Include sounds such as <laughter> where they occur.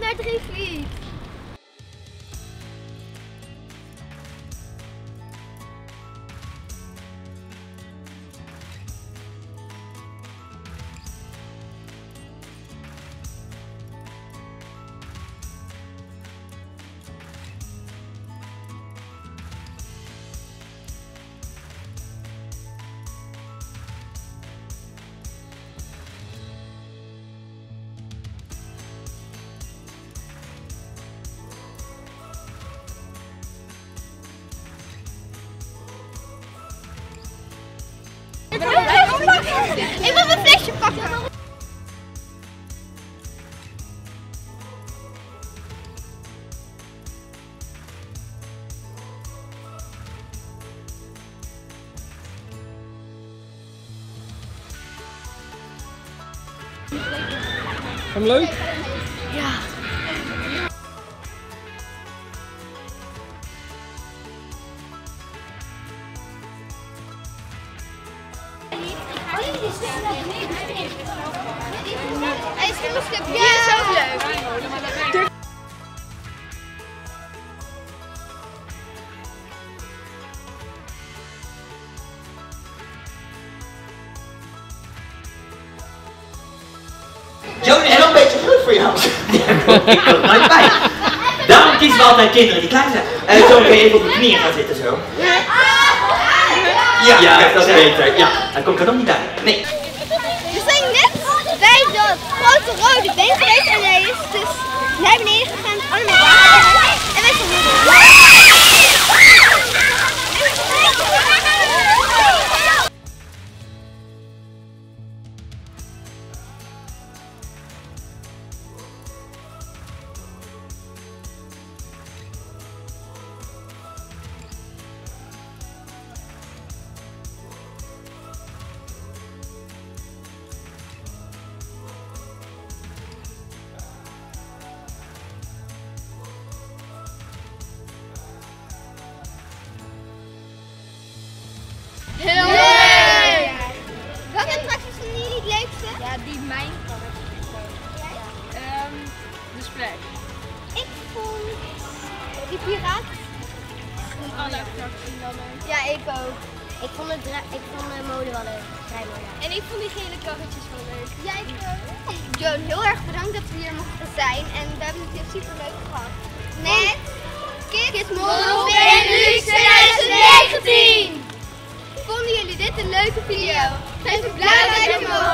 naar Drievliet. Hem leuk? Hij is een stuk. Ja, is ook leuk. Joan is wel een beetje groot voor jou. <laughs> Ja, ik wil- nooit bij. Daarom kiezen we altijd kinderen die klein zijn. Eh Joan, kun je even op je knieën gaan zitten zo? Ja, ja dat is beter. Ja, dan kom ik er nog niet bij. Nee. We zijn net bij dat grote rode been geweest en hij is dus naar beneden gegaan, allemaal water. Ik vond die piraat. Alle attracties leuk. Ja, ik ook. Ik vond, het ik vond de mode wel leuk. En ik vond die gele karretjes wel leuk. Ja, ik ook. Joan, heel erg bedankt dat we hier mochten zijn. En we hebben het hier super leuk gehad. Met Kids Model Benelux 2019! Vonden jullie dit een leuke video? Geef een blauw duimpje omhoog.